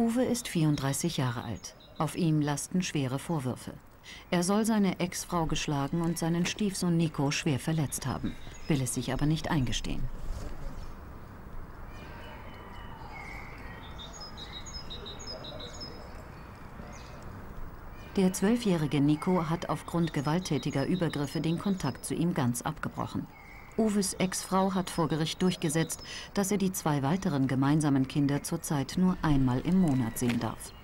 Uwe ist 34 Jahre alt. Auf ihm lasten schwere Vorwürfe. Er soll seine Ex-Frau geschlagen und seinen Stiefsohn Nico schwer verletzt haben, will es sich aber nicht eingestehen. Der zwölfjährige Nico hat aufgrund gewalttätiger Übergriffe den Kontakt zu ihm ganz abgebrochen. Uwes Ex-Frau hat vor Gericht durchgesetzt, dass er die zwei weiteren gemeinsamen Kinder zurzeit nur einmal im Monat sehen darf.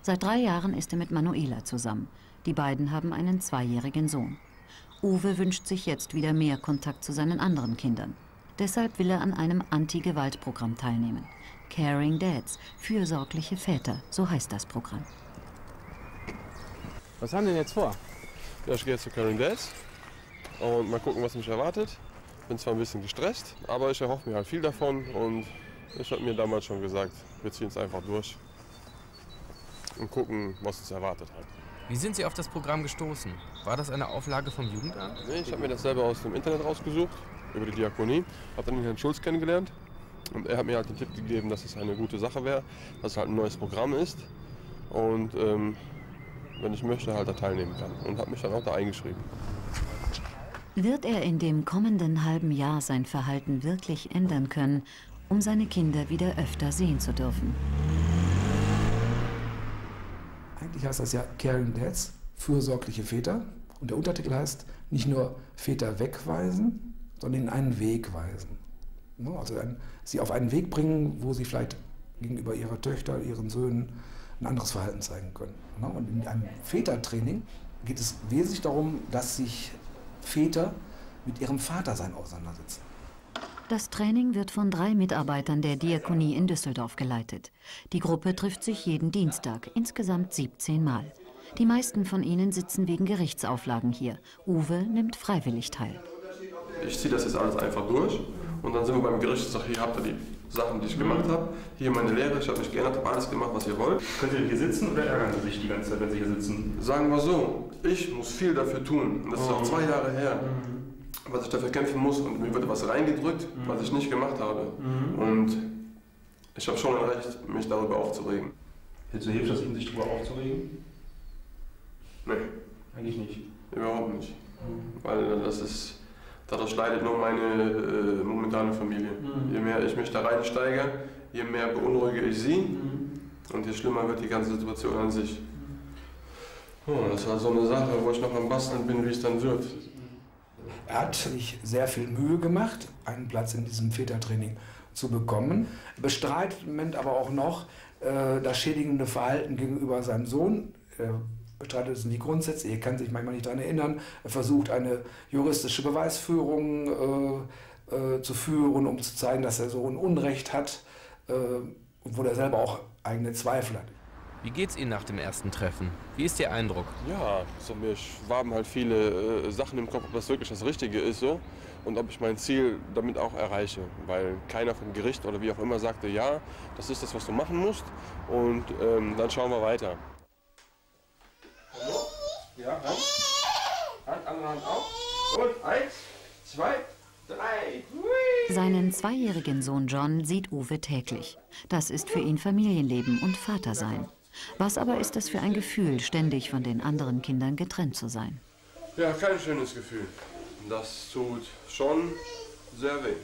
Seit drei Jahren ist er mit Manuela zusammen. Die beiden haben einen zweijährigen Sohn. Uwe wünscht sich jetzt wieder mehr Kontakt zu seinen anderen Kindern. Deshalb will er an einem Anti-Gewalt-Programm teilnehmen. Caring Dads, fürsorgliche Väter, so heißt das Programm. Was haben Sie denn jetzt vor? Ja, ich gehe jetzt zu Caring Dads und mal gucken, was mich erwartet. Bin zwar ein bisschen gestresst, aber ich erhoffe mir halt viel davon und ich habe mir damals schon gesagt, wir ziehen es einfach durch und gucken, was uns erwartet hat. Wie sind Sie auf das Programm gestoßen? War das eine Auflage vom Jugendamt? Nee, ich habe mir das selber aus dem Internet rausgesucht, über die Diakonie. Habe dann den Herrn Schulz kennengelernt und er hat mir halt den Tipp gegeben, dass es eine gute Sache wäre, dass es halt ein neues Programm ist und ähm, wenn ich möchte, halt da teilnehmen kann. Und habe mich dann auch da eingeschrieben. Wird er in dem kommenden halben Jahr sein Verhalten wirklich ändern können, um seine Kinder wieder öfter sehen zu dürfen? Eigentlich heißt das ja Caring Dads, fürsorgliche Väter. Und der Untertitel heißt nicht nur Väter wegweisen, sondern in einen Weg weisen. Ne, also ein, sie auf einen Weg bringen, wo sie vielleicht gegenüber ihrer Töchter, ihren Söhnen ein anderes Verhalten zeigen können. Ne, und in einem Vätertraining geht es wesentlich darum, dass sich Väter mit ihrem Vatersein auseinandersetzen. Das Training wird von drei Mitarbeitern der Diakonie in Düsseldorf geleitet. Die Gruppe trifft sich jeden Dienstag, insgesamt 17 Mal. Die meisten von ihnen sitzen wegen Gerichtsauflagen hier. Uwe nimmt freiwillig teil. Ich ziehe das jetzt alles einfach durch und dann sind wir beim Gericht und sage, hier habt ihr die Sachen, die ich gemacht habe. Hier meine Lehre, ich habe mich geändert, habe alles gemacht, was ihr wollt. Könnt ihr hier sitzen oder ärgern Sie sich die ganze Zeit, wenn Sie hier sitzen? Sagen wir so, ich muss viel dafür tun. Das ist auch zwei Jahre her, was ich dafür kämpfen muss und mir wird was reingedrückt, was ich nicht gemacht habe. Und ich habe schon ein Recht, mich darüber aufzuregen. Hilft hilft das Ihnen, sich darüber aufzuregen? Nee, Eigentlich nicht. überhaupt nicht. Weil das ist, dadurch leidet nur meine äh, momentane Familie. Je mehr ich mich da reinsteige, je mehr beunruhige ich sie und je schlimmer wird die ganze Situation an sich. Oh, das war so eine Sache, wo ich noch am Basteln bin, wie es dann wird. Er hat sich sehr viel Mühe gemacht, einen Platz in diesem Vätertraining zu bekommen. Er bestreitet im Moment aber auch noch äh, das schädigende Verhalten gegenüber seinem Sohn. Er bestreitet es nicht grundsätzlich, er kann sich manchmal nicht daran erinnern. Er versucht eine juristische Beweisführung äh, äh, zu führen, um zu zeigen, dass er so ein Unrecht hat, äh, obwohl er selber auch eigene Zweifel hat. Wie geht's Ihnen nach dem ersten Treffen? Wie ist Ihr Eindruck? Ja, so mir schwaben halt viele äh, Sachen im Kopf, ob das wirklich das Richtige ist so und ob ich mein Ziel damit auch erreiche. Weil keiner vom Gericht oder wie auch immer sagte, ja, das ist das, was du machen musst und ähm, dann schauen wir weiter. Ja, Hand. Hand, andere Hand auf. Und eins, zwei, drei. Seinen zweijährigen Sohn John sieht Uwe täglich. Das ist für ihn Familienleben und Vatersein. Was aber ist das für ein Gefühl, ständig von den anderen Kindern getrennt zu sein? Ja, kein schönes Gefühl. Das tut schon sehr weh.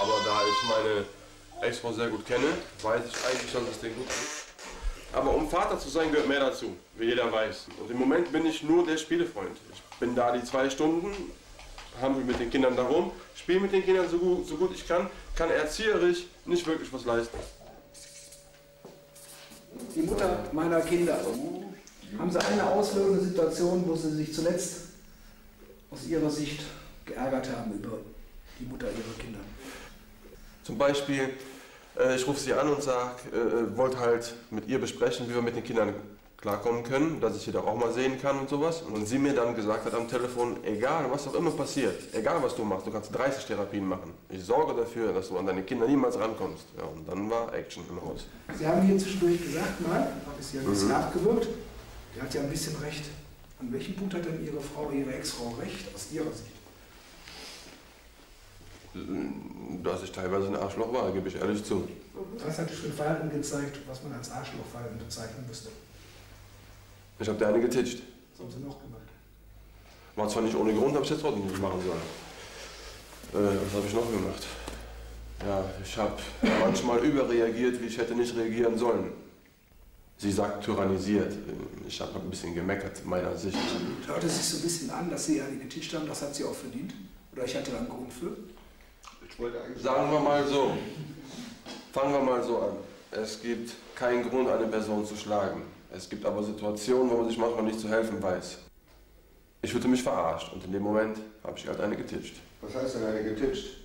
Aber da ich meine Ex-Frau sehr gut kenne, weiß ich eigentlich schon, dass es denen gut geht. Aber um Vater zu sein, gehört mehr dazu, wie jeder weiß. Und im Moment bin ich nur der Spielefreund. Ich bin da die zwei Stunden, haben wir mit den Kindern darum, spiele mit den Kindern so gut, so gut ich kann, kann erzieherisch nicht wirklich was leisten. Die Mutter meiner Kinder. Haben Sie eine auslösende Situation, wo Sie sich zuletzt aus Ihrer Sicht geärgert haben über die Mutter Ihrer Kinder? Zum Beispiel, ich rufe sie an und sage, äh, wollte halt mit ihr besprechen, wie wir mit den Kindern klarkommen können, dass ich sie doch auch mal sehen kann und sowas. Und sie mir dann gesagt hat am Telefon, egal was auch immer passiert, egal was du machst, du kannst 30 Therapien machen. Ich sorge dafür, dass du an deine Kinder niemals rankommst. Ja, und dann war Action im Haus. Sie haben hier zwischendurch gesagt mal, ist ja ein bisschen nachgewirkt, der hat ja ein bisschen recht. An welchem Punkt hat denn Ihre Frau, Ihre Ex-Frau recht, aus Ihrer Sicht? Dass ich teilweise ein Arschloch war, gebe ich ehrlich zu. Was hat für ein Verhalten gezeigt, was man als Arschlochverhalten bezeichnen müsste? Ich habe dir eine getitscht. Was haben Sie noch gemacht? War zwar nicht ohne Grund, habe ich jetzt trotzdem nicht machen sollen. Äh, was habe ich noch gemacht? Ja, ich habe manchmal überreagiert, wie ich hätte nicht reagieren sollen. Sie sagt tyrannisiert. Ich habe ein bisschen gemeckert, meiner Sicht. Hört es sich so ein bisschen an, dass Sie eine getischt haben, das hat sie auch verdient? Oder ich hatte da einen Grund für? Sagen wir mal so. Fangen wir mal so an. Es gibt keinen Grund, eine Person zu schlagen. Es gibt aber Situationen, wo man sich manchmal nicht zu helfen weiß. Ich fühlte mich verarscht und in dem Moment habe ich halt eine getitscht. Was heißt denn eine getitscht?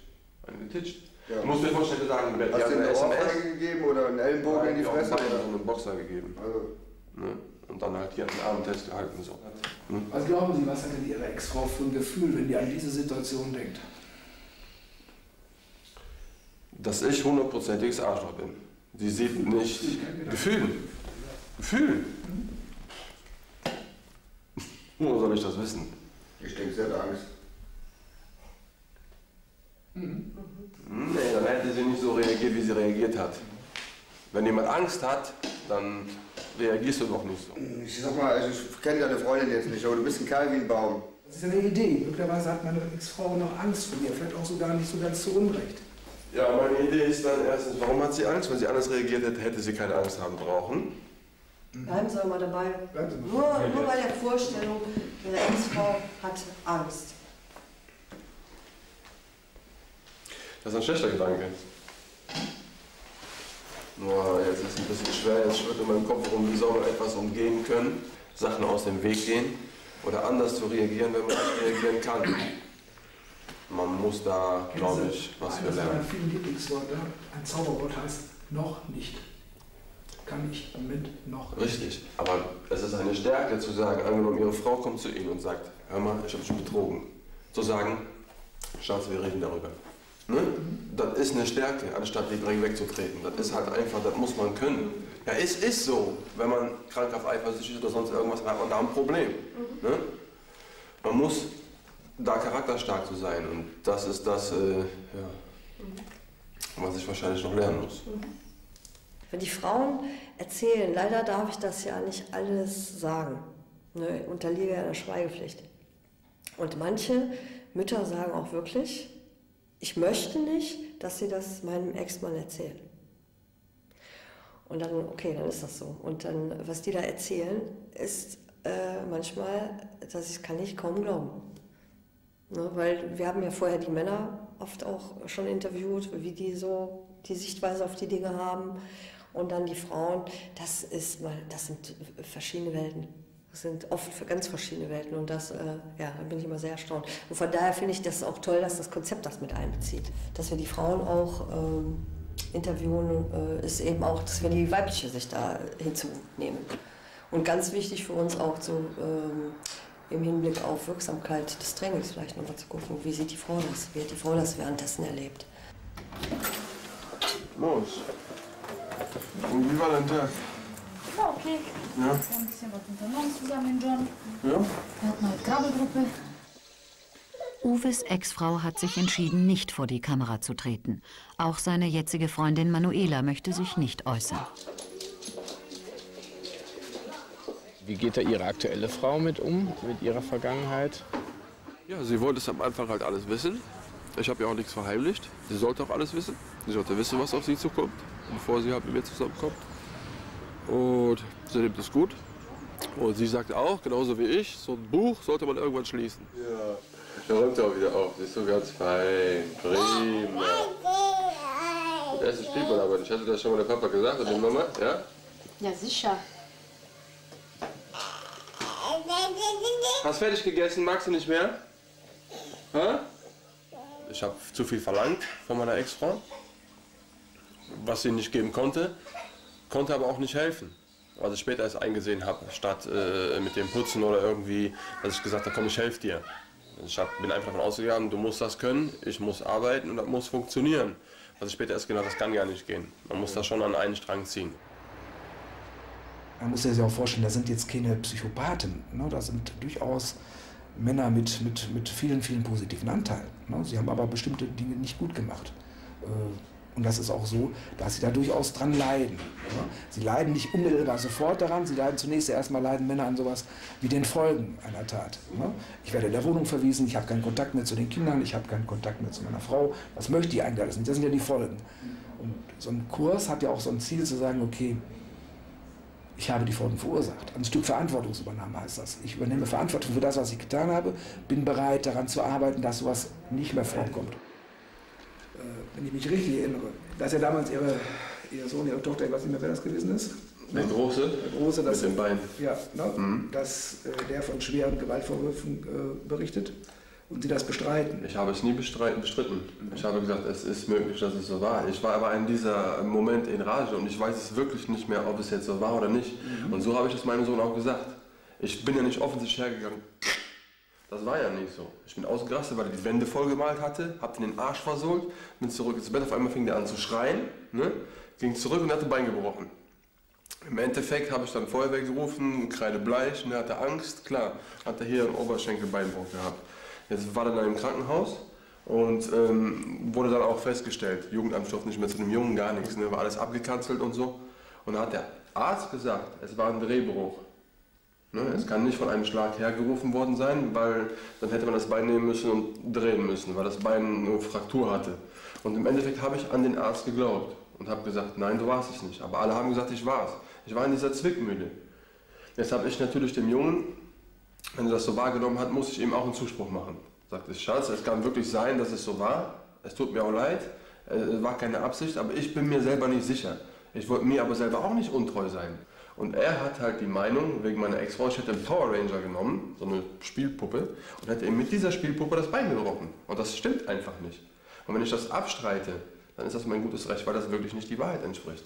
Eine getitscht. Ja. Du musst mir vorstellen, wir sagen, die Hast du eine SMS. gegeben oder einen Ellenbogen in die Ja, Fresse? Oder? so einen Boxer gegeben. Also, Ne? Und dann halt hier einen Arm festgehalten. So. Ne? Was glauben Sie, was hat denn Ihre Ex-Frau für ein Gefühl, wenn die an diese Situation denkt? Dass ich hundertprozentiges Arschloch bin. Sie sieht nicht Gefühl. Gefühl. Wo soll ich das wissen? ich denke, sie hat Angst. Nee, dann hätte sie nicht so reagiert, wie sie reagiert hat. Wenn jemand Angst hat, dann reagierst du doch nicht so. Ich sag mal, also ich kenne deine Freundin jetzt nicht, aber du bist ein Kerl wie ein Baum. Das ist eine Idee. Möglicherweise hat meine Ex-Frau noch Angst vor mir, vielleicht auch sogar nicht so ganz zu Unrecht. Ja, meine Idee ist dann erstens, warum hat sie Angst? Wenn sie anders reagiert hätte, hätte sie keine Angst haben brauchen. Bleiben Sie mal dabei. Sie. Nur, nur bei der Vorstellung, Ihre Ex-Frau hat Angst. Das ist ein schlechter Gedanke. Nur jetzt ist es ein bisschen schwer, jetzt schwirrt in meinem Kopf rum, wie soll man etwas umgehen können, Sachen aus dem Weg gehen oder anders zu reagieren, wenn man nicht reagieren kann. Man muss da, glaube ich, was für Eines meiner lernen. Lieblingsworte, ein Zauberwort heißt noch nicht. Kann ich Moment noch nicht. Richtig, aber es ist eine Stärke zu sagen, angenommen, Ihre Frau kommt zu Ihnen und sagt, hör mal, ich habe dich betrogen. Zu sagen, Schatz, wir reden darüber. Ne? Das ist eine Stärke, anstatt die direkt wegzutreten. Das ist halt einfach, das muss man können. Ja, es ist so, wenn man krankhaft eifersüchtig ist oder sonst irgendwas, hat man da ein Problem. Ne? Man muss da charakterstark zu sein und das ist das, äh, ja, was ich wahrscheinlich noch lernen muss. Wenn die Frauen erzählen, leider darf ich das ja nicht alles sagen. Ne, unterliege ja der Schweigepflicht. Und manche Mütter sagen auch wirklich, ich möchte nicht, dass sie das meinem Ex-Mann erzählen. Und dann, okay, dann ist das so. Und dann, was die da erzählen, ist äh, manchmal, dass ich kann ich kaum glauben. Ne, weil wir haben ja vorher die Männer oft auch schon interviewt, wie die so die Sichtweise auf die Dinge haben. Und dann die Frauen, das ist mal, das sind verschiedene Welten. Das sind oft ganz verschiedene Welten und das, äh, ja, da bin ich immer sehr erstaunt. Und von daher finde ich das auch toll, dass das Konzept das mit einbezieht. Dass wir die Frauen auch ähm, interviewen, äh, ist eben auch, dass wir die weibliche Sicht da hinzunehmen. Und ganz wichtig für uns auch so ähm, im Hinblick auf Wirksamkeit des Trainings vielleicht nochmal zu gucken, wie sieht die Frau das, wie hat die Frau das währenddessen erlebt. Moos. Und wie war dein Tag? Ja, okay. Ja? Wir haben ein bisschen was unternommen zusammen in John. Ja? Wir hatten heute Krabbelgruppe. Uwes Ex-Frau hat sich entschieden, nicht vor die Kamera zu treten. Auch seine jetzige Freundin Manuela möchte sich nicht äußern. Wie geht da Ihre aktuelle Frau mit um, mit ihrer Vergangenheit? Ja, sie wollte es am Anfang halt alles wissen. Ich habe ja auch nichts verheimlicht. Sie sollte auch alles wissen. Sie sollte wissen, was auf sie zukommt, bevor sie halt mit mir zusammenkommt. Und sie nimmt es gut. Und sie sagt auch, genauso wie ich, so ein Buch sollte man irgendwann schließen. Ja, er räumt auch wieder auf. Siehst du, ganz fein. Prima. Das erste spielt man aber nicht. Hatte das schon mal der Papa gesagt und die Mama? Ja? Ja, sicher. Hast fertig gegessen? Magst du nicht mehr? Hä? Ich habe zu viel verlangt von meiner Ex-Frau, was sie nicht geben konnte, konnte aber auch nicht helfen. Was ich später erst eingesehen habe, statt äh, mit dem Putzen oder irgendwie, dass ich gesagt habe, komm, ich helfe dir. Ich hab, bin einfach davon ausgegangen, du musst das können, ich muss arbeiten und das muss funktionieren. Was ich später erst gedacht das kann gar nicht gehen. Man muss das schon an einen Strang ziehen. Man muss sich ja auch vorstellen, da sind jetzt keine Psychopathen. Ne? Da sind durchaus Männer mit, mit, mit vielen, vielen positiven Anteilen. Ne? Sie haben aber bestimmte Dinge nicht gut gemacht. Äh, und das ist auch so, dass sie da durchaus dran leiden. Ja. Sie leiden nicht unmittelbar sofort daran, sie leiden zunächst erstmal leiden Männer an sowas wie den Folgen einer Tat. Ja. Ich werde in der Wohnung verwiesen, ich habe keinen Kontakt mehr zu den Kindern, ich habe keinen Kontakt mehr zu meiner Frau. Was möchte ich eigentlich alles? Das sind ja die Folgen. Und so ein Kurs hat ja auch so ein Ziel zu sagen, okay, ich habe die Folgen verursacht. Ein Stück Verantwortungsübernahme heißt das. Ich übernehme Verantwortung für das, was ich getan habe, bin bereit daran zu arbeiten, dass sowas nicht mehr vorkommt. Äh, wenn ich mich richtig erinnere, dass ja damals ihre, ihr Sohn, ihre Tochter, ich weiß nicht mehr, wer das gewesen ist. Der Große? Der Große, das, Mit dem Bein. Ja, ne, mhm. dass äh, der von schweren Gewaltvorwürfen äh, berichtet und Sie das bestreiten? Ich habe es nie bestritten. Ich habe gesagt, es ist möglich, dass es so war. Ich war aber in dieser Moment in Rage und ich weiß es wirklich nicht mehr, ob es jetzt so war oder nicht. Mhm. Und so habe ich es meinem Sohn auch gesagt. Ich bin ja nicht offensichtlich hergegangen. Das war ja nicht so. Ich bin ausgerastet, weil er die Wände vollgemalt hatte, hab den Arsch versohlt, bin zurück ins Bett. Auf einmal fing der an zu schreien, ne? ging zurück und hatte Bein gebrochen. Im Endeffekt habe ich dann Feuerwehr gerufen, Kreide bleich, ne, hatte Angst, klar, hat er hier einen Oberschenkelbeinbruch gehabt. Jetzt war er dann im Krankenhaus und ähm, wurde dann auch festgestellt, Jugendamt durfte nicht mehr zu dem Jungen, gar nichts, ne, war alles abgekanzelt und so. Und dann hat der Arzt gesagt, es war ein Drehbruch. Ne, es kann nicht von einem Schlag hergerufen worden sein, weil dann hätte man das Bein nehmen müssen und drehen müssen, weil das Bein eine Fraktur hatte. Und im Endeffekt habe ich an den Arzt geglaubt und habe gesagt, nein, du warst es nicht. Aber alle haben gesagt, ich war es. Ich war in dieser Zwickmühle. Jetzt habe ich natürlich dem Jungen wenn er das so wahrgenommen hat, muss ich ihm auch einen Zuspruch machen. Sagt es, Schatz, es kann wirklich sein, dass es so war. Es tut mir auch leid. Es war keine Absicht, aber ich bin mir selber nicht sicher. Ich wollte mir aber selber auch nicht untreu sein. Und er hat halt die Meinung, wegen meiner Ex-Frau, ich hätte einen Power Ranger genommen, so eine Spielpuppe, und hätte ihm mit dieser Spielpuppe das Bein gebrochen. Und das stimmt einfach nicht. Und wenn ich das abstreite, dann ist das mein gutes Recht, weil das wirklich nicht die Wahrheit entspricht.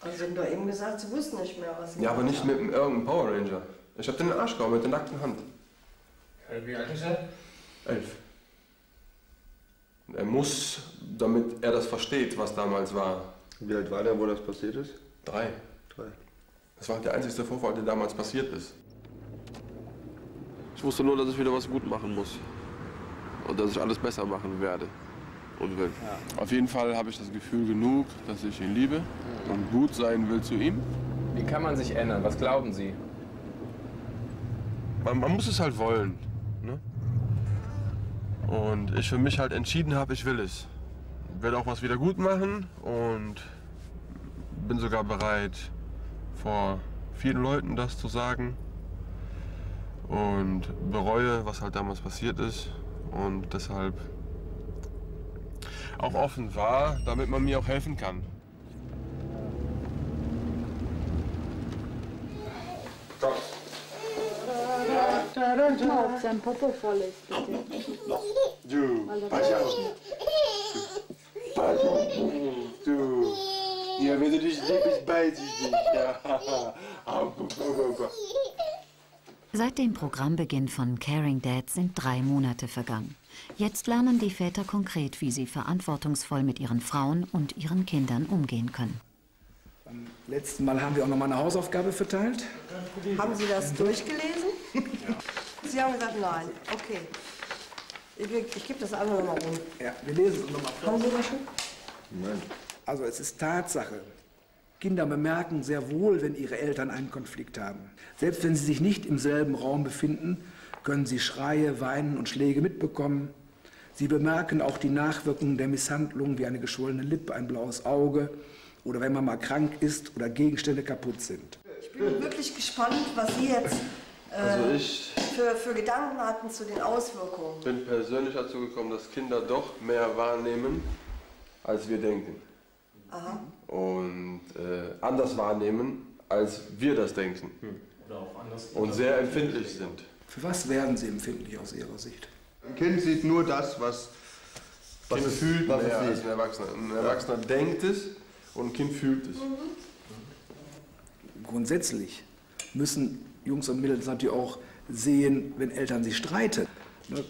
Also Sie haben doch eben gesagt, Sie wussten nicht mehr, was Sie Ja, aber nicht mit irgendeinem Power Ranger. Ich hab den in den Arsch gehauen mit der nackten Hand. Wie alt ist er? Elf. Er muss, damit er das versteht, was damals war. Wie alt war der, wo das passiert ist? Drei. Drei. Das war der einzige Vorfall, der damals passiert ist. Ich wusste nur, dass ich wieder was gut machen muss. Und dass ich alles besser machen werde und will. Ja. Auf jeden Fall habe ich das Gefühl genug, dass ich ihn liebe und gut sein will zu ihm. Wie kann man sich ändern? Was glauben Sie? Man, man muss es halt wollen. Ne? Und ich für mich halt entschieden habe, ich will es. Werde auch was wieder gut machen und bin sogar bereit, vor vielen Leuten das zu sagen. Und bereue, was halt damals passiert ist. Und deshalb auch offen war, damit man mir auch helfen kann. No, chcę popopoleć. Du, patrz auf. Patrz auf. Du. Ja, wenn du dich liebst, beiß ich dich. Ja. Seit dem Programmbeginn von Caring Dad sind drei Monate vergangen. Jetzt lernen die Väter konkret, wie sie verantwortungsvoll mit ihren Frauen und ihren Kindern umgehen können. Beim letzten Mal haben wir auch noch mal eine Hausaufgabe verteilt. Haben Sie das durchgelesen? Sie haben gesagt, nein. Okay. Ich, ich gebe das einfach nochmal um. Ja, wir lesen es nochmal vor. Haben Sie das schon? Nein. Also es ist Tatsache. Kinder bemerken sehr wohl, wenn ihre Eltern einen Konflikt haben. Selbst wenn sie sich nicht im selben Raum befinden, können sie Schreie, Weinen und Schläge mitbekommen. Sie bemerken auch die Nachwirkungen der Misshandlung wie eine geschwollene Lippe, ein blaues Auge oder wenn man mal krank ist oder Gegenstände kaputt sind. Ich bin wirklich gespannt, was Sie jetzt Also ich für, für Gedanken hatten zu den Auswirkungen. bin persönlich dazu gekommen, dass Kinder doch mehr wahrnehmen, als wir denken. Aha. Und äh, anders wahrnehmen, als wir das denken. Und sehr empfindlich sind. Für was werden sie empfindlich aus ihrer Sicht? Ein Kind sieht nur das, was, was Kind es fühlt was mehr es als sieht. ein Erwachsener. Ein Erwachsener denkt es und ein Kind fühlt es. Grundsätzlich müssen Jungs und Mädels natürlich auch sehen, wenn Eltern sich streiten. Ne?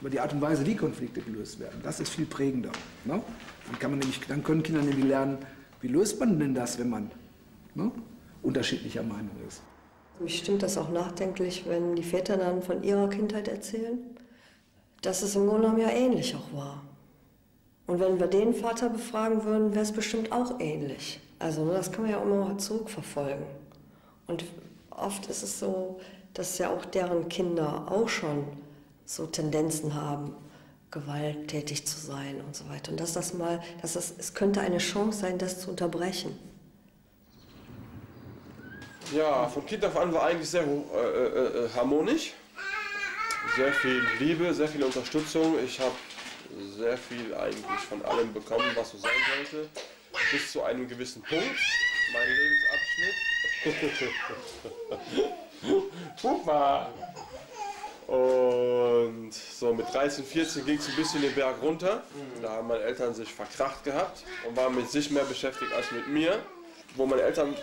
Aber die Art und Weise, wie Konflikte gelöst werden, das ist viel prägender. Ne? Dann, kann man nämlich, dann können Kinder nämlich lernen, wie löst man denn das, wenn man ne, unterschiedlicher Meinung ist. Mich stimmt das auch nachdenklich, wenn die Väter dann von ihrer Kindheit erzählen, dass es im Grunde genommen ja ähnlich auch war. Und wenn wir den Vater befragen würden, wäre es bestimmt auch ähnlich. Also ne, das kann man ja immer zurückverfolgen. Und oft ist es so, dass ja auch deren Kinder auch schon so Tendenzen haben, gewalttätig zu sein und so weiter. Und dass das mal, dass das, es könnte eine Chance sein, das zu unterbrechen. Ja, von Kind auf an war eigentlich sehr äh, äh, harmonisch. Sehr viel Liebe, sehr viel Unterstützung. Ich habe sehr viel eigentlich von allem bekommen, was so sein sollte. Bis zu einem gewissen Punkt. Mein Lebensabschnitt. Und so mit 13, 14 ging es ein bisschen den Berg runter. Da haben meine Eltern sich verkracht gehabt und waren mit sich mehr beschäftigt als mit mir. Wo meine Eltern,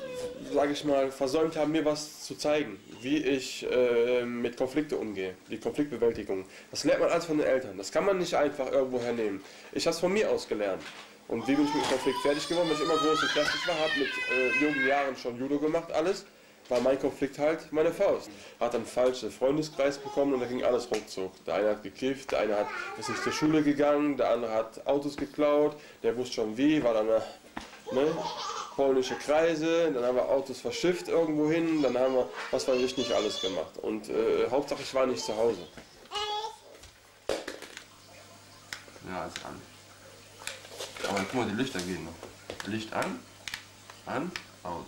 sage ich mal, versäumt haben, mir was zu zeigen, wie ich äh, mit Konflikte umgehe, die Konfliktbewältigung. Das lernt man alles von den Eltern. Das kann man nicht einfach irgendwo hernehmen. Ich habe es von mir aus gelernt. Und wie bin ich mit dem Konflikt fertig geworden? Weil ich immer groß und kräftig war, habe mit äh, jungen Jahren schon Judo gemacht, alles war mein Konflikt halt meine Faust. Hat einen falschen Freundeskreis bekommen und da ging alles ruckzuck. Der eine hat gekifft, der eine hat, ist nicht zur Schule gegangen, der andere hat Autos geklaut, der wusste schon wie, war dann ne, polnische Kreise, dann haben wir Autos verschifft irgendwo hin, dann haben wir, was weiß ich, nicht alles gemacht. Und äh, Hauptsache ich war nicht zu Hause. Ja, ist an. Aber guck mal, die Lichter gehen noch. Licht an, an, aus.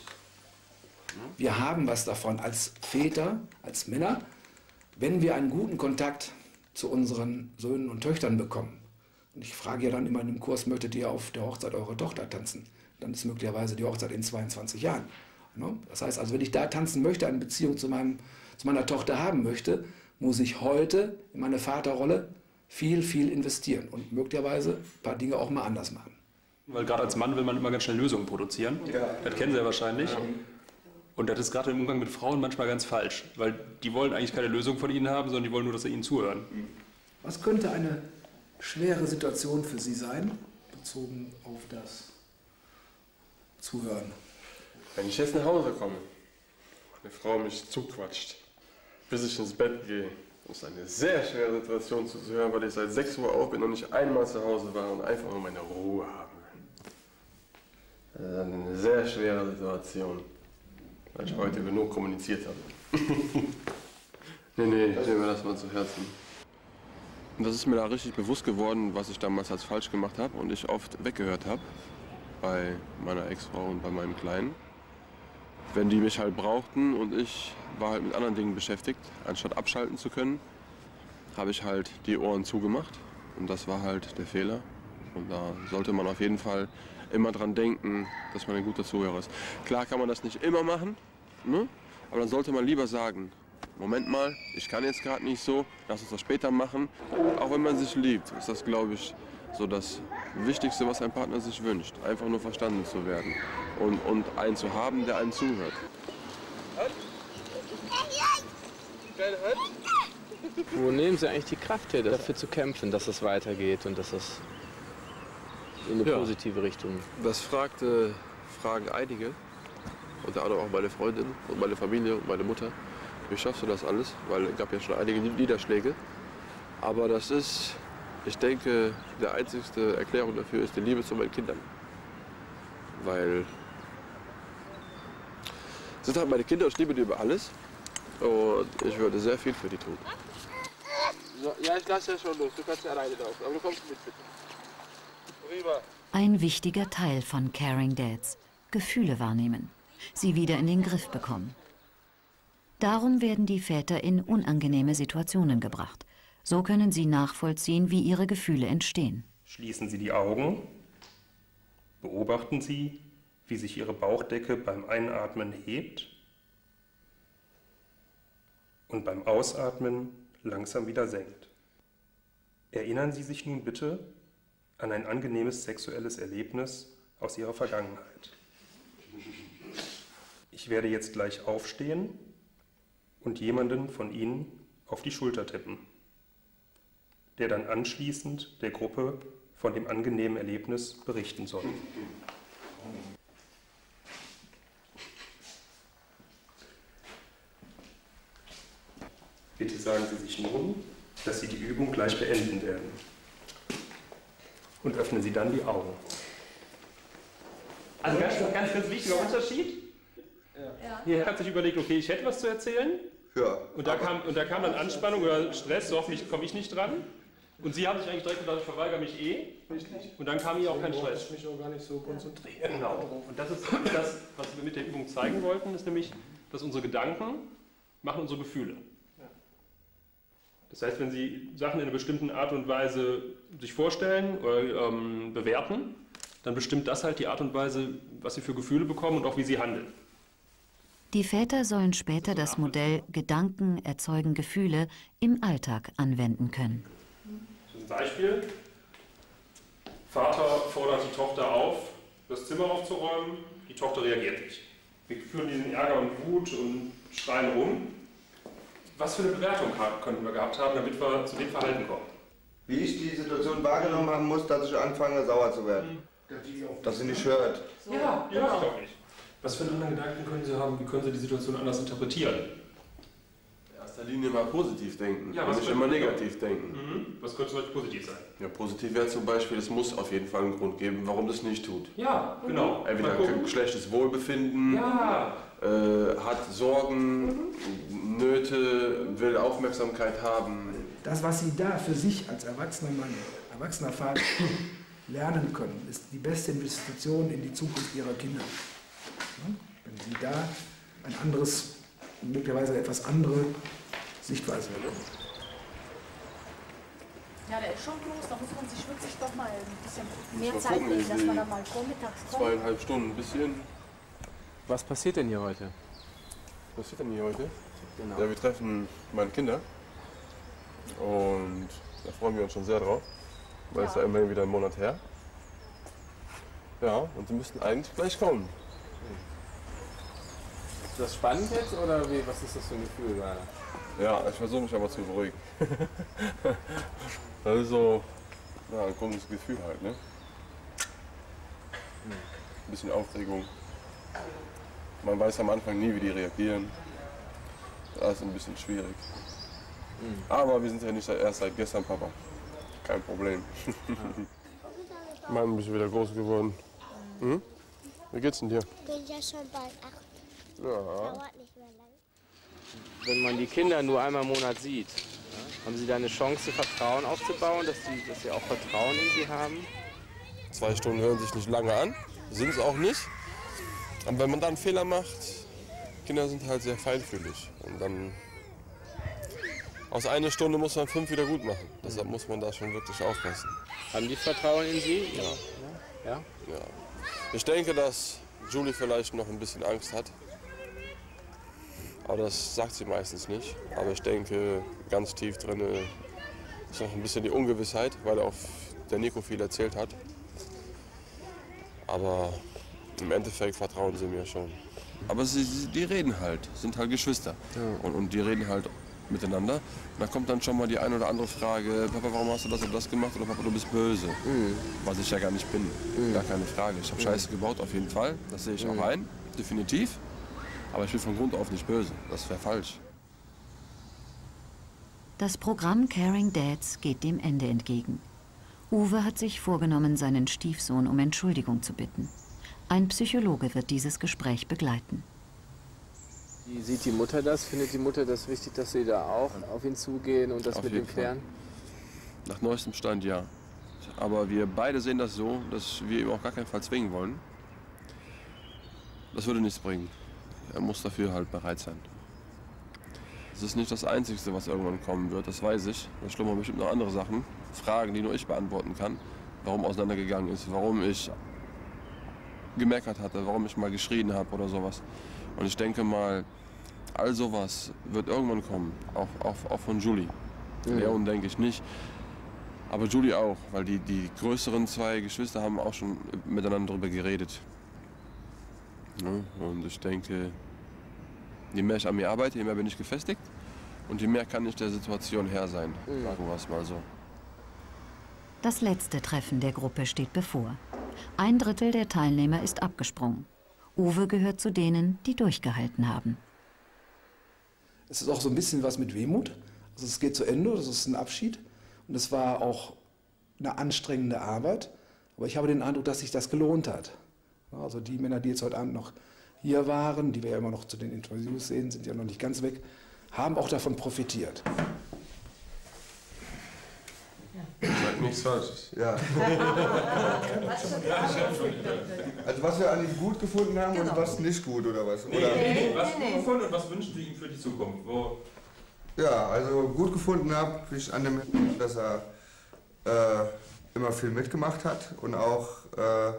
Wir haben was davon als Väter, als Männer, wenn wir einen guten Kontakt zu unseren Söhnen und Töchtern bekommen. Und ich frage ja dann immer in dem Kurs, möchtet ihr auf der Hochzeit eurer Tochter tanzen? Dann ist möglicherweise die Hochzeit in 22 Jahren. Ne? Das heißt also, wenn ich da tanzen möchte, eine Beziehung zu, meinem, zu meiner Tochter haben möchte, muss ich heute in meine Vaterrolle viel, viel investieren und möglicherweise ein paar Dinge auch mal anders machen. Weil gerade als Mann will man immer ganz schnell Lösungen produzieren. Das kennen Sie ja wahrscheinlich. Und das ist gerade im Umgang mit Frauen manchmal ganz falsch, weil die wollen eigentlich keine Lösung von Ihnen haben, sondern die wollen nur, dass Sie ihnen zuhören. Was könnte eine schwere Situation für Sie sein, bezogen auf das Zuhören? Wenn ich jetzt nach Hause komme, meine Frau mich zuquatscht, bis ich ins Bett gehe, ist eine sehr schwere Situation zuzuhören, weil ich seit 6 Uhr auf bin und nicht einmal zu Hause war und einfach nur meine Ruhe haben will. Das ist eine sehr schwere Situation, weil ich heute genug kommuniziert habe. nee, nee, ich nehme das mal zu Herzen. Das ist mir da richtig bewusst geworden, was ich damals als falsch gemacht habe und ich oft weggehört habe bei meiner Ex-Frau und bei meinem Kleinen. Wenn die mich halt brauchten und ich war halt mit anderen Dingen beschäftigt, anstatt abschalten zu können, habe ich halt die Ohren zugemacht und das war halt der Fehler. Und da sollte man auf jeden Fall immer dran denken, dass man ein guter Zuhörer ist. Klar kann man das nicht immer machen, ne? aber dann sollte man lieber sagen, Moment mal, ich kann jetzt gerade nicht so, lass uns das später machen. Auch wenn man sich liebt, ist das, glaube ich, so das Wichtigste, was ein Partner sich wünscht. Einfach nur verstanden zu werden und, und einen zu haben, der einem zuhört. Wo nehmen Sie eigentlich die Kraft her, dafür zu kämpfen, dass es weitergeht und dass es in eine Ja. positive Richtung Das fragte, fragen einige, unter anderem auch meine Freundin und meine Familie und meine Mutter. Wie schaffst du das alles? Weil es gab ja schon einige Niederschläge. Aber das ist, ich denke, die einzigste Erklärung dafür ist die Liebe zu meinen Kindern. Weil es sind halt meine Kinder und ich liebe die über alles. Und ich würde sehr viel für die tun. ja, ich lasse ja schon los. Du kannst ja alleine drauf. Aber du kommst mit, bitte. Rüber. Ein wichtiger Teil von Caring Dads. Gefühle wahrnehmen. Sie wieder in den Griff bekommen. Darum werden die Väter in unangenehme Situationen gebracht. So können sie nachvollziehen, wie ihre Gefühle entstehen. Schließen Sie die Augen. Beobachten Sie, wie sich Ihre Bauchdecke beim Einatmen hebt und beim Ausatmen langsam wieder senkt. Erinnern Sie sich nun bitte an ein angenehmes sexuelles Erlebnis aus Ihrer Vergangenheit. Ich werde jetzt gleich aufstehen und jemanden von Ihnen auf die Schulter tippen, der dann anschließend der Gruppe von dem angenehmen Erlebnis berichten soll. Bitte sagen Sie sich nun, dass Sie die Übung gleich beenden werden. und öffnen Sie dann die Augen. Also ganz, ganz, ganz wichtiger Unterschied. Hier hat sich überlegt, okay, ich hätte was zu erzählen. Ja. Und da, kam, und da kam dann Anspannung oder Stress, so hoffentlich komme ich nicht dran. Und Sie haben sich eigentlich direkt gedacht, ich verweigere mich eh. Und dann kam hier auch kein Stress. mich auch gar nicht so konzentrieren. Genau. Und das ist das, was wir mit der Übung zeigen wollten, ist nämlich, dass unsere Gedanken machen unsere Gefühle. Das heißt, wenn Sie Sachen in einer bestimmten Art und Weise sich vorstellen oder ähm, bewerten, dann bestimmt das halt die Art und Weise, was Sie für Gefühle bekommen und auch wie Sie handeln. Die Väter sollen später das Modell Gedanken erzeugen Gefühle im Alltag anwenden können. Beispiel. Vater fordert die Tochter auf, das Zimmer aufzuräumen. Die Tochter reagiert nicht. Wir führen diesen Ärger und Wut und schreien rum. Was für eine Bewertung könnten wir gehabt haben, damit wir zu dem Verhalten kommen? Wie ich die Situation wahrgenommen haben muss, dass ich anfange sauer zu werden. Dass sie nicht hört. Ja, ja. Doch nicht. Was für einen anderen Gedanken können Sie haben? Wie können Sie die Situation anders interpretieren? Erster Linie mal positiv denken, Ja, was nicht immer negativ denken. Mhm. Was könnte zum Beispiel positiv sein? Ja, positiv wäre zum Beispiel, es muss auf jeden Fall einen Grund geben, warum das nicht tut. Ja, genau. Entweder gucken. ein schlechtes Wohlbefinden, Ja, äh, hat Sorgen, Nöte, will Aufmerksamkeit haben. Das, was Sie da für sich als erwachsener Mann, erwachsener Vater lernen können, ist die beste Investition in die Zukunft Ihrer Kinder. Wenn Sie da ein anderes, möglicherweise etwas andere Sichtweise haben. Ja, der ist schon groß, da muss man sich wirklich doch mal ein bisschen mehr Zeit gucken, nehmen, dass man da mal vormittags kommt. Zweieinhalb Stunden, ein bisschen. Was passiert denn hier heute? Was passiert denn hier heute? Genau. Ja, wir treffen meine Kinder. Und da freuen wir uns schon sehr drauf. Weil es ja immerhin wieder ein Monat her. Ja, und sie müssten eigentlich gleich kommen. Ist das spannend jetzt oder wie, was ist das für ein Gefühl gerade? Ja, ich versuche mich aber zu beruhigen. das ist so ja, ein komisches Gefühl halt, ne? Ein bisschen Aufregung. Man weiß am Anfang nie, wie die reagieren. Das ist ein bisschen schwierig. Aber wir sind ja nicht erst seit gestern Papa. Kein Problem. Mann, bist du wieder groß geworden. Hm? Wie geht's denn dir? bin ja schon bald acht. Ja. Dauert nicht mehr lang. Wenn man die Kinder nur einmal im Monat sieht, haben sie da eine Chance, Vertrauen aufzubauen, dass sie, dass sie auch Vertrauen in sie haben? Zwei Stunden hören sich nicht lange an, sind es auch nicht. Aber wenn man dann einen Fehler macht, Kinder sind halt sehr feinfühlig. Und dann aus einer Stunde muss man fünf wieder gut machen. Deshalb muss man da schon wirklich aufpassen. Haben die Vertrauen in sie? Ja. Ja? Ja. Ich denke, dass Julie vielleicht noch ein bisschen Angst hat. Aber das sagt sie meistens nicht. Aber ich denke, ganz tief drin ist noch ein bisschen die Ungewissheit, weil auch der Nico viel erzählt hat. Aber im Endeffekt vertrauen sie mir schon. Aber sie, die reden halt, sind halt Geschwister. Und, und die reden halt miteinander. Und da kommt dann schon mal die eine oder andere Frage, Papa, warum hast du das oder das gemacht? Oder Papa, du bist böse. Was ich ja gar nicht bin. Gar keine Frage. Ich habe Scheiße gebaut, auf jeden Fall. Das sehe ich auch ein, definitiv. Aber ich bin von Grund auf nicht böse. Das wäre falsch. Das Programm Caring Dads geht dem Ende entgegen. Uwe hat sich vorgenommen, seinen Stiefsohn um Entschuldigung zu bitten. Ein Psychologe wird dieses Gespräch begleiten. Wie sieht die Mutter das? Findet die Mutter das wichtig, dass sie da auch auf ihn zugehen und das Auf mit ihm klären? Nach neuestem Stand ja. Aber wir beide sehen das so, dass wir ihm auf gar keinen Fall zwingen wollen. Das würde nichts bringen. Er muss dafür halt bereit sein. Das ist nicht das Einzige, was irgendwann kommen wird, das weiß ich. Da schlummern bestimmt noch andere Sachen, Fragen, die nur ich beantworten kann. Warum auseinandergegangen ist, warum ich gemeckert hatte, warum ich mal geschrien habe oder sowas. Und ich denke mal, all sowas wird irgendwann kommen, auch, auch, auch von Julie. Leon denke ich nicht. Aber Julie auch, weil die, die größeren zwei Geschwister haben auch schon miteinander darüber geredet. Ne? Und ich denke, je mehr ich an mir arbeite, je mehr bin ich gefestigt und je mehr kann ich der Situation Herr sein. Sagen wir es mal so. Das letzte Treffen der Gruppe steht bevor. Ein Drittel der Teilnehmer ist abgesprungen. Uwe gehört zu denen, die durchgehalten haben. Es ist auch so ein bisschen was mit Wehmut. Also es geht zu Ende, das ist ein Abschied. Und es war auch eine anstrengende Arbeit, aber ich habe den Eindruck, dass sich das gelohnt hat. Also die Männer, die jetzt heute Abend noch hier waren, die wir ja immer noch zu den Interviews sehen, sind ja noch nicht ganz weg, haben auch davon profitiert. Sagt nichts Falsches. Ja. Also was wir an ihm gut gefunden haben und was nicht gut oder was? Oder? was gut gefunden und was wünschen Sie ihm für die Zukunft? Wo Ja, also gut gefunden habe ich an dem, dass er äh, immer viel mitgemacht hat und auch äh,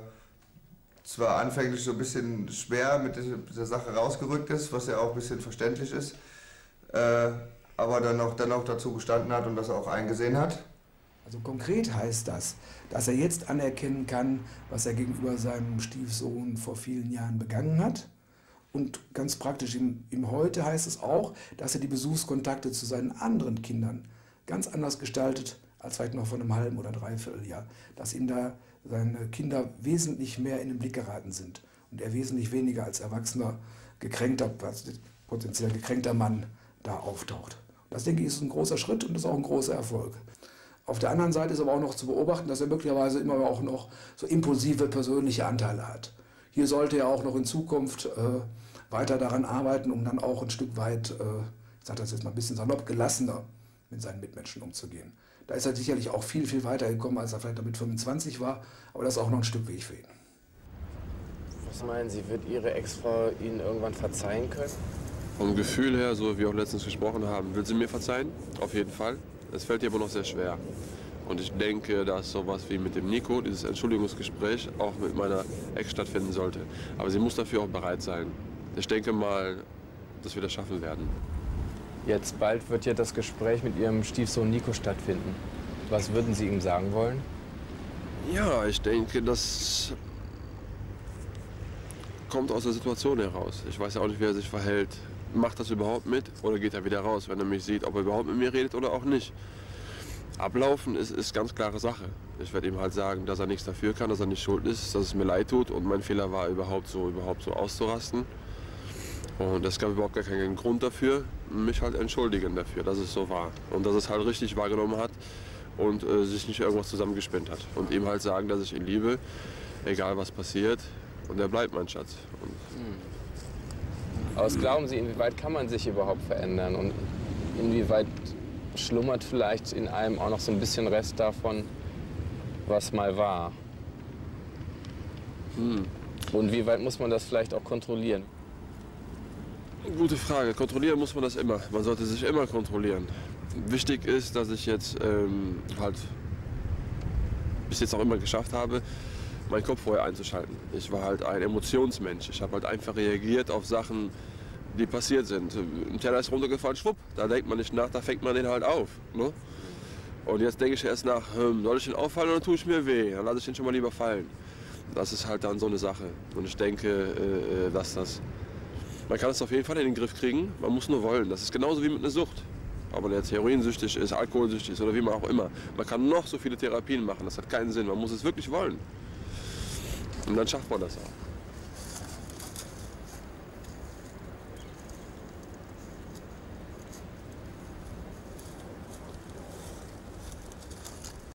zwar anfänglich so ein bisschen schwer mit dieser Sache rausgerückt ist, was ja auch ein bisschen verständlich ist, äh, aber dann auch, dann auch dazu gestanden hat und das auch eingesehen hat. Also konkret heißt das, dass er jetzt anerkennen kann, was er gegenüber seinem Stiefsohn vor vielen Jahren begangen hat. Und ganz praktisch im, im Heute heißt es auch, dass er die Besuchskontakte zu seinen anderen Kindern ganz anders gestaltet als vielleicht noch vor einem halben oder dreiviertel Jahr. Dass ihm da seine Kinder wesentlich mehr in den Blick geraten sind und er wesentlich weniger als erwachsener, gekränkter, potenziell gekränkter Mann da auftaucht. Das denke ich ist ein großer Schritt und ist auch ein großer Erfolg. Auf der anderen Seite ist aber auch noch zu beobachten, dass er möglicherweise immer auch noch so impulsive persönliche Anteile hat. Hier sollte er auch noch in Zukunft äh, weiter daran arbeiten, um dann auch ein Stück weit, äh, ich sage das jetzt mal ein bisschen salopp, gelassener mit seinen Mitmenschen umzugehen. Da ist er sicherlich auch viel, viel weiter gekommen, als er vielleicht mit 25 war, aber das ist auch noch ein Stück Weg für ihn. Was meinen Sie, wird Ihre Ex-Frau Ihnen irgendwann verzeihen können? Vom Gefühl her, so wie wir auch letztens gesprochen haben, will sie mir verzeihen, auf jeden Fall. Es fällt ihr aber noch sehr schwer. Und ich denke, dass sowas wie mit dem Nico, dieses Entschuldigungsgespräch, auch mit meiner Ex stattfinden sollte. Aber sie muss dafür auch bereit sein. Ich denke mal, dass wir das schaffen werden. Jetzt bald wird ja das Gespräch mit Ihrem Stiefsohn Nico stattfinden. Was würden Sie ihm sagen wollen? Ja, ich denke, das kommt aus der Situation heraus. Ich weiß ja auch nicht, wie er sich verhält. Macht das überhaupt mit oder geht er wieder raus, wenn er mich sieht, ob er überhaupt mit mir redet oder auch nicht? Ablaufen ist, ist ganz klare Sache. Ich werde ihm halt sagen, dass er nichts dafür kann, dass er nicht schuld ist, dass es mir leid tut und mein Fehler war, überhaupt so, überhaupt so auszurasten. Und es gab überhaupt gar keinen Grund dafür, mich halt entschuldigen dafür, dass es so war. Und dass es halt richtig wahrgenommen hat und äh, sich nicht irgendwas zusammengespinnt hat. Und ihm halt sagen, dass ich ihn liebe, egal was passiert. Und er bleibt mein Schatz. Und Aber was glauben Sie, inwieweit kann man sich überhaupt verändern? Und inwieweit schlummert vielleicht in einem auch noch so ein bisschen Rest davon, was mal war? Und wie weit muss man das vielleicht auch kontrollieren? Gute Frage. Kontrollieren muss man das immer. Man sollte sich immer kontrollieren. Wichtig ist, dass ich jetzt ähm, halt bis jetzt auch immer geschafft habe, meinen Kopf vorher einzuschalten. Ich war halt ein Emotionsmensch. Ich habe halt einfach reagiert auf Sachen, die passiert sind. Ein Teller ist runtergefallen, schwupp. Da denkt man nicht nach, da fängt man den halt auf. Ne? Und jetzt denke ich erst nach, hm, soll ich den auffallen oder tue ich mir weh? Dann lasse ich den schon mal lieber fallen. Das ist halt dann so eine Sache. Und ich denke, äh, äh, dass das man kann es auf jeden Fall in den Griff kriegen, man muss nur wollen. Das ist genauso wie mit einer Sucht. Ob man jetzt heroinsüchtig ist, alkoholsüchtig ist oder wie man auch immer. Man kann noch so viele Therapien machen, das hat keinen Sinn. Man muss es wirklich wollen. Und dann schafft man das auch.